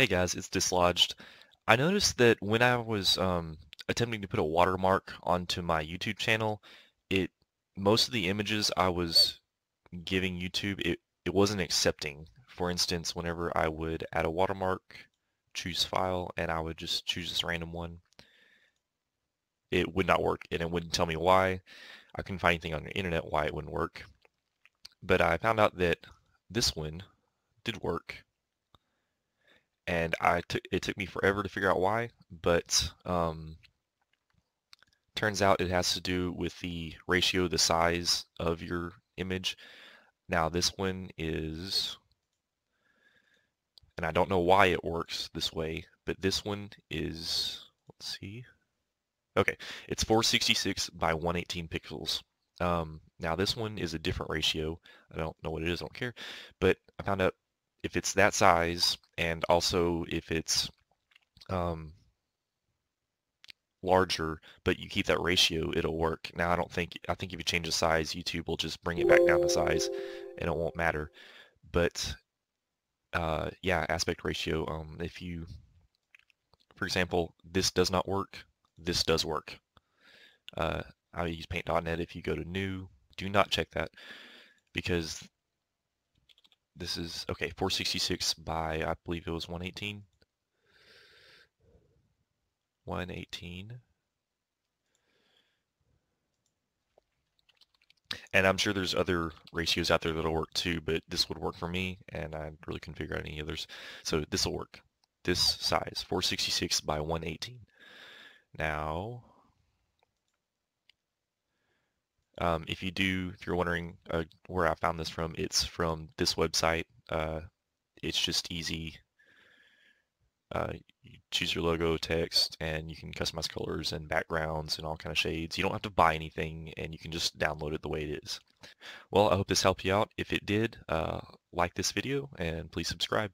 Hey guys, it's Dislodged. I noticed that when I was um, attempting to put a watermark onto my YouTube channel, it most of the images I was giving YouTube, it, it wasn't accepting. For instance, whenever I would add a watermark, choose file, and I would just choose this random one, it would not work, and it wouldn't tell me why. I couldn't find anything on the internet why it wouldn't work. But I found out that this one did work and it took me forever to figure out why, but um, turns out it has to do with the ratio, the size of your image. Now this one is, and I don't know why it works this way, but this one is, let's see, okay, it's 466 by 118 pixels. Um, now this one is a different ratio. I don't know what it is, I don't care, but I found out if it's that size and also if it's um, larger, but you keep that ratio, it'll work. Now I don't think, I think if you change the size, YouTube will just bring it back down to size and it won't matter. But uh, yeah, aspect ratio, um, if you, for example, this does not work, this does work. Uh, I use paint.net. If you go to new, do not check that because this is, okay, 466 by, I believe it was 118. 118. And I'm sure there's other ratios out there that'll work too, but this would work for me, and I really couldn't figure out any others. So this will work. This size, 466 by 118. Now, um, if you do, if you're wondering uh, where I found this from, it's from this website. Uh, it's just easy. Uh, you choose your logo, text, and you can customize colors and backgrounds and all kind of shades. You don't have to buy anything, and you can just download it the way it is. Well, I hope this helped you out. If it did, uh, like this video, and please subscribe.